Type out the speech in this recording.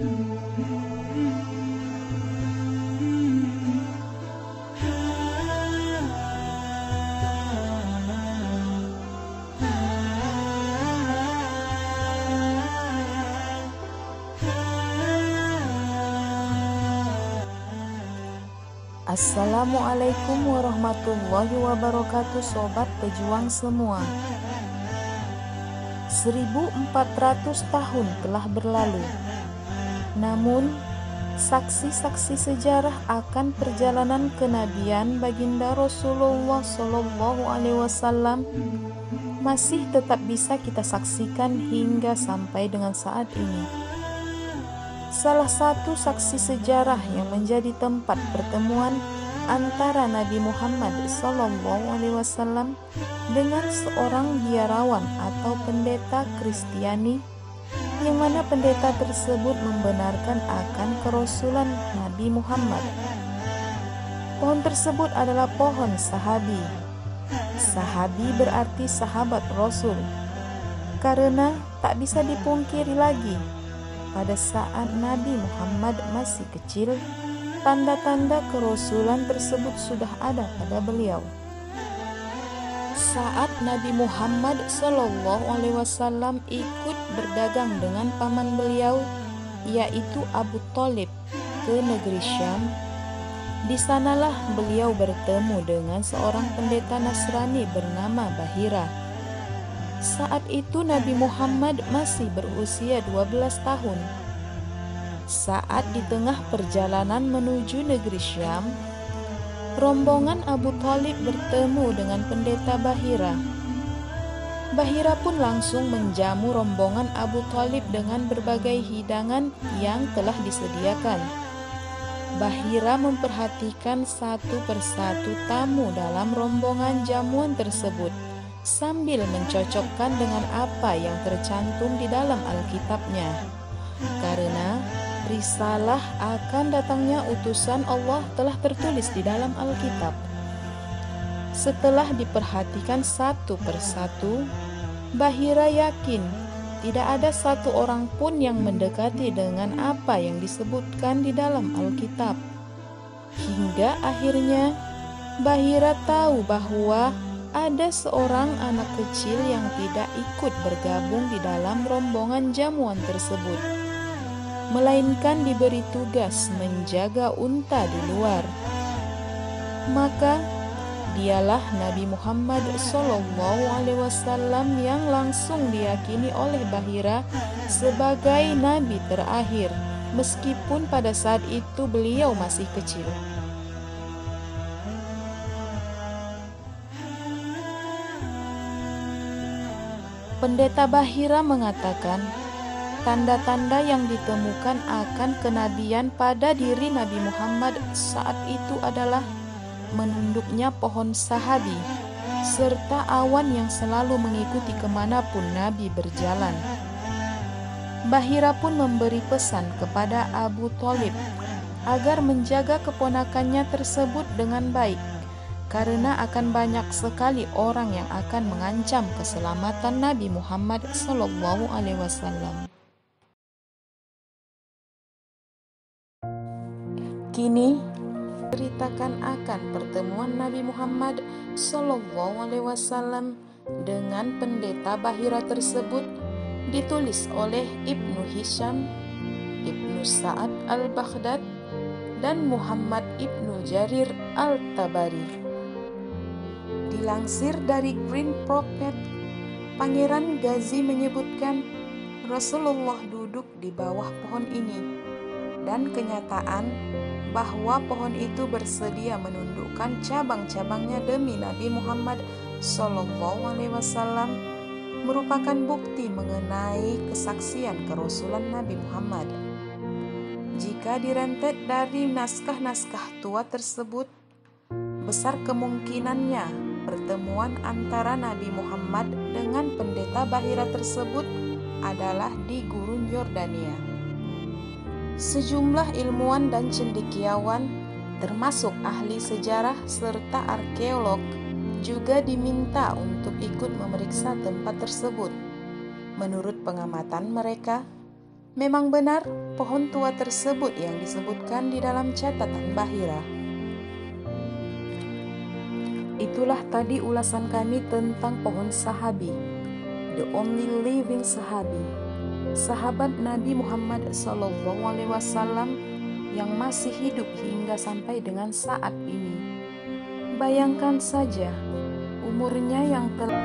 Assalamualaikum warahmatullahi wabarakatuh sobat pejuang semua. 1400 tahun telah berlalu. Namun saksi-saksi sejarah akan perjalanan kenabian baginda Rasulullah Shallallahu Alaihi Wasallam masih tetap bisa kita saksikan hingga sampai dengan saat ini. Salah satu saksi sejarah yang menjadi tempat pertemuan antara Nabi Muhammad SAW dengan seorang biarawan atau pendeta Kristiani yang mana pendeta tersebut membenarkan akan kerasulan Nabi Muhammad. Pohon tersebut adalah pohon sahabi. Sahabi berarti sahabat Rasul. Karena tak bisa dipungkiri lagi pada saat Nabi Muhammad masih kecil, tanda-tanda kerasulan tersebut sudah ada pada beliau. Saat Nabi Muhammad Shallallahu Alaihi Wasallam ikut berdagang dengan paman beliau, yaitu Abu Talib, ke negeri Syam, di sanalah beliau bertemu dengan seorang pendeta Nasrani bernama Bahira saat itu Nabi Muhammad masih berusia 12 tahun. Saat di tengah perjalanan menuju negeri Syam, rombongan Abu Talib bertemu dengan pendeta Bahira. Bahira pun langsung menjamu rombongan Abu Talib dengan berbagai hidangan yang telah disediakan. Bahira memperhatikan satu persatu tamu dalam rombongan jamuan tersebut sambil mencocokkan dengan apa yang tercantum di dalam Alkitabnya. Karena risalah akan datangnya utusan Allah telah tertulis di dalam Alkitab. Setelah diperhatikan satu persatu, Bahira yakin tidak ada satu orang pun yang mendekati dengan apa yang disebutkan di dalam Alkitab. Hingga akhirnya Bahira tahu bahwa ada seorang anak kecil yang tidak ikut bergabung di dalam rombongan jamuan tersebut, melainkan diberi tugas menjaga unta di luar. Maka dialah Nabi Muhammad SAW yang langsung diyakini oleh Bahira sebagai nabi terakhir, meskipun pada saat itu beliau masih kecil. Pendeta Bahira mengatakan, tanda-tanda yang ditemukan akan kenabian pada diri Nabi Muhammad saat itu adalah menunduknya pohon sahabi, serta awan yang selalu mengikuti ke mana pun Nabi berjalan. Bahira pun memberi pesan kepada Abu Talib agar menjaga keponakannya tersebut dengan baik karena akan banyak sekali orang yang akan mengancam keselamatan Nabi Muhammad Sallallahu Kini ceritakan akan pertemuan Nabi Muhammad Sallallahu Alaihi Wasallam dengan pendeta Bahira tersebut ditulis oleh Ibnu Hisham, Ibnu Sa'ad al-Baghdad, dan Muhammad Ibnu Jarir al-Tabari. Dilansir dari Green Prophet, Pangeran Ghazi menyebutkan Rasulullah duduk di bawah pohon ini dan kenyataan bahwa pohon itu bersedia menundukkan cabang-cabangnya demi Nabi Muhammad Sallallahu Alaihi Wasallam merupakan bukti mengenai kesaksian kerasulan Nabi Muhammad. Jika direntet dari naskah-naskah tua tersebut, besar kemungkinannya pertemuan antara Nabi Muhammad dengan pendeta Bahira tersebut adalah di gurun Yordania. Sejumlah ilmuwan dan cendekiawan, termasuk ahli sejarah serta arkeolog, juga diminta untuk ikut memeriksa tempat tersebut. Menurut pengamatan mereka, memang benar pohon tua tersebut yang disebutkan di dalam catatan Bahira. Itulah tadi ulasan kami tentang pohon sahabi, the only living sahabi, sahabat Nabi Muhammad Sallallahu Alaihi Wasallam yang masih hidup hingga sampai dengan saat ini. Bayangkan saja umurnya yang telah